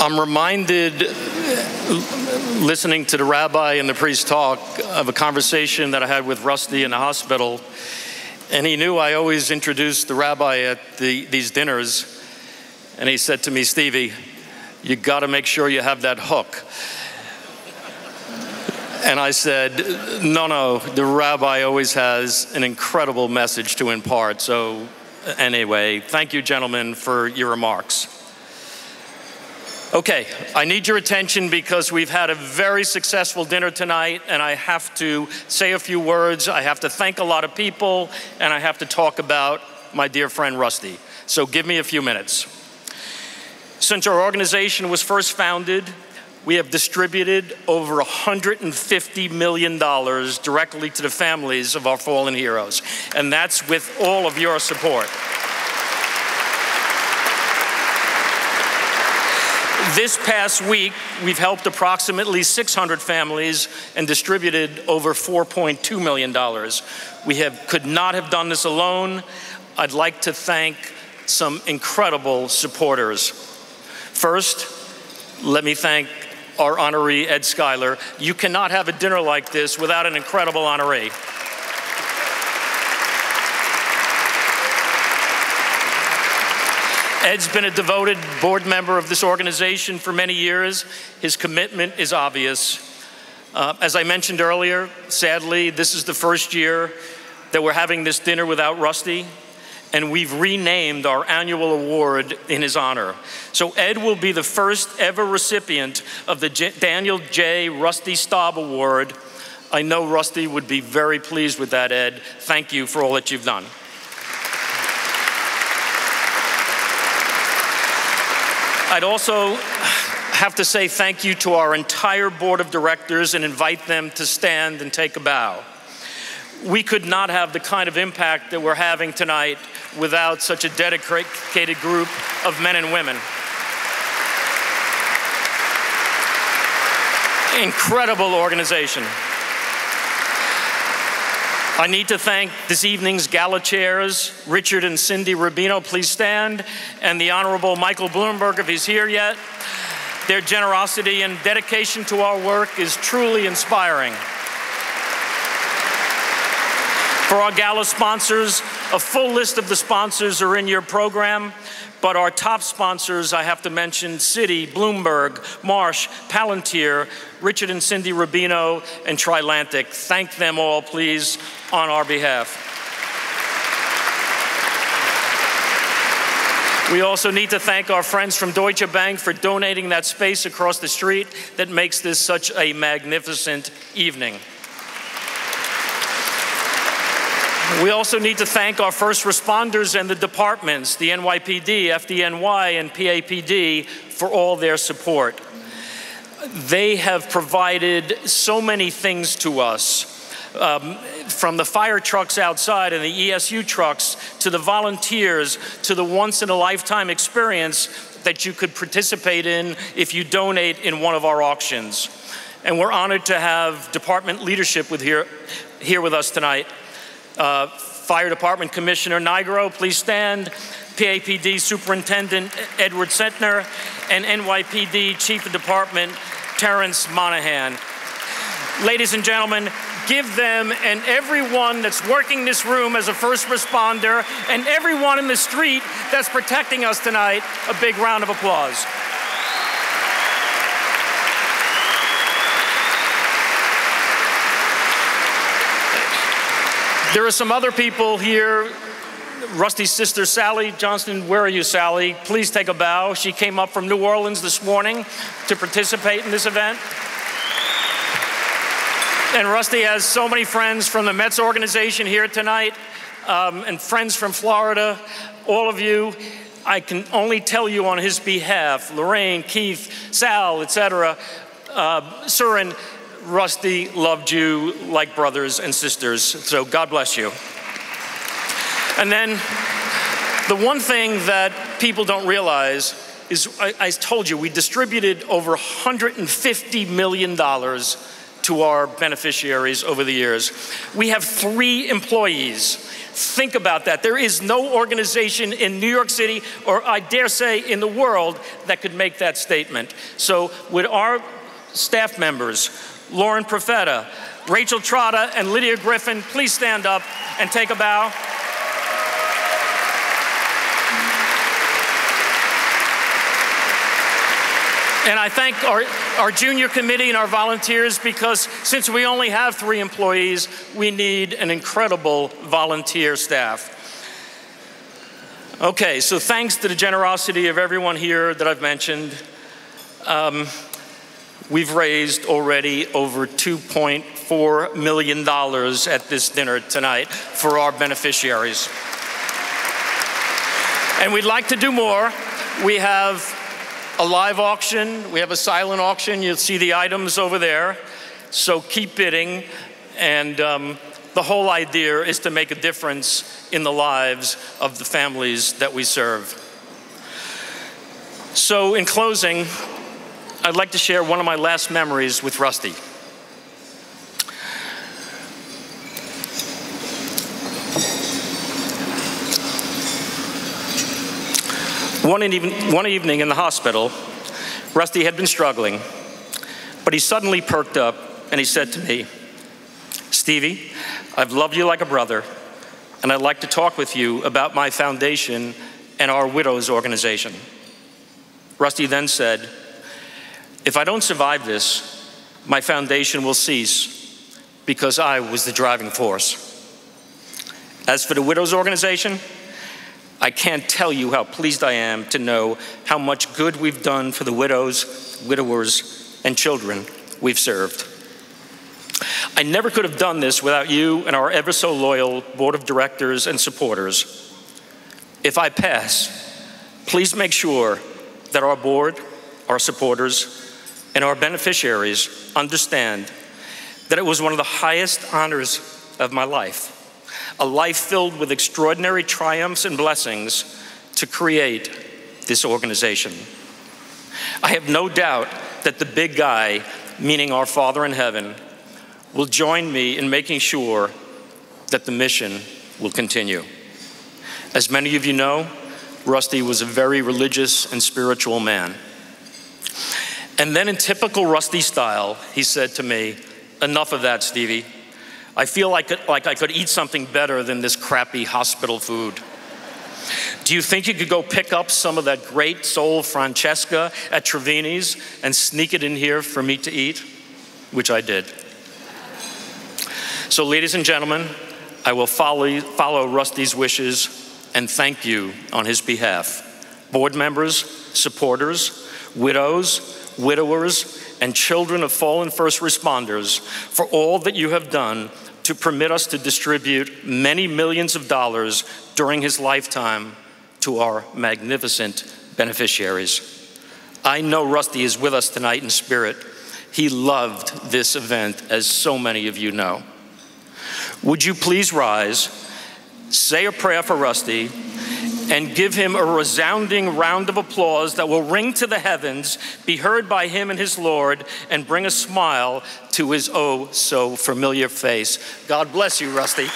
I'm reminded, listening to the rabbi and the priest talk, of a conversation that I had with Rusty in the hospital. And he knew I always introduced the rabbi at the, these dinners. And he said to me, Stevie, you got to make sure you have that hook. And I said, No, no, the rabbi always has an incredible message to impart. So, anyway, thank you, gentlemen, for your remarks. Okay, I need your attention because we've had a very successful dinner tonight, and I have to say a few words. I have to thank a lot of people, and I have to talk about my dear friend Rusty. So give me a few minutes. Since our organization was first founded, we have distributed over $150 million directly to the families of our fallen heroes, and that's with all of your support. This past week, we've helped approximately 600 families and distributed over $4.2 million. We have, could not have done this alone. I'd like to thank some incredible supporters. First, let me thank our honoree, Ed Schuyler. You cannot have a dinner like this without an incredible honoree. Ed's been a devoted board member of this organization for many years. His commitment is obvious. Uh, as I mentioned earlier, sadly, this is the first year that we're having this dinner without Rusty, and we've renamed our annual award in his honor. So, Ed will be the first ever recipient of the J- Daniel J. Rusty Staub Award. I know Rusty would be very pleased with that, Ed. Thank you for all that you've done. I'd also have to say thank you to our entire board of directors and invite them to stand and take a bow. We could not have the kind of impact that we're having tonight without such a dedicated group of men and women. Incredible organization. I need to thank this evening's gala chairs, Richard and Cindy Rubino, please stand, and the Honorable Michael Bloomberg, if he's here yet. Their generosity and dedication to our work is truly inspiring. For our gala sponsors, a full list of the sponsors are in your program. But our top sponsors, I have to mention Citi, Bloomberg, Marsh, Palantir, Richard and Cindy Rubino, and Trilantic. Thank them all, please, on our behalf. We also need to thank our friends from Deutsche Bank for donating that space across the street that makes this such a magnificent evening. We also need to thank our first responders and the departments, the NYPD, FDNY, and PAPD, for all their support. They have provided so many things to us. Um, from the fire trucks outside and the ESU trucks to the volunteers to the once in a lifetime experience that you could participate in if you donate in one of our auctions. And we're honored to have department leadership with here, here with us tonight. Uh, Fire Department Commissioner Nigro, please stand. PAPD Superintendent Edward Cetnar, and NYPD Chief of Department Terrence Monahan. Ladies and gentlemen, give them and everyone that's working this room as a first responder and everyone in the street that's protecting us tonight a big round of applause. There are some other people here. Rusty's sister, Sally Johnston, where are you, Sally? Please take a bow. She came up from New Orleans this morning to participate in this event. And Rusty has so many friends from the Mets organization here tonight um, and friends from Florida, all of you. I can only tell you on his behalf, Lorraine, Keith, Sal, etc., uh, Surin, Rusty loved you like brothers and sisters. So God bless you. And then the one thing that people don't realize is I, I told you we distributed over $150 million to our beneficiaries over the years. We have three employees Think about that. There is no organization in New York City, or I dare say in the world, that could make that statement. So, with our staff members, Lauren Profeta, Rachel Trotta, and Lydia Griffin, please stand up and take a bow. And I thank our, our junior committee and our volunteers because since we only have three employees, we need an incredible volunteer staff. Okay, so thanks to the generosity of everyone here that I've mentioned, um, we've raised already over $2.4 million at this dinner tonight for our beneficiaries. And we'd like to do more. We have a live auction, we have a silent auction. You'll see the items over there. So keep bidding. And um, the whole idea is to make a difference in the lives of the families that we serve. So, in closing, I'd like to share one of my last memories with Rusty. One, even, one evening in the hospital, Rusty had been struggling, but he suddenly perked up and he said to me, Stevie, I've loved you like a brother, and I'd like to talk with you about my foundation and our widows organization. Rusty then said, If I don't survive this, my foundation will cease because I was the driving force. As for the widows organization, I can't tell you how pleased I am to know how much good we've done for the widows, widowers, and children we've served. I never could have done this without you and our ever so loyal board of directors and supporters. If I pass, please make sure that our board, our supporters, and our beneficiaries understand that it was one of the highest honors of my life a life filled with extraordinary triumphs and blessings to create this organization. I have no doubt that the big guy, meaning our Father in heaven, will join me in making sure that the mission will continue. As many of you know, Rusty was a very religious and spiritual man. And then, in typical Rusty style, he said to me, Enough of that, Stevie. I feel like, like I could eat something better than this crappy hospital food. Do you think you could go pick up some of that great sole Francese at Trevini's and sneak it in here for me to eat? Which I did. So, ladies and gentlemen, I will follow, follow Rusty's wishes and thank you on his behalf. Board members, supporters, widows, widowers, and children of fallen first responders for all that you have done to permit us to distribute many millions of dollars during his lifetime to our magnificent beneficiaries. I know Rusty is with us tonight in spirit. He loved this event, as so many of you know. Would you please rise, say a prayer for Rusty, and give him a resounding round of applause that will ring to the heavens, be heard by him and his Lord, and bring a smile to his oh so familiar face. God bless you, Rusty.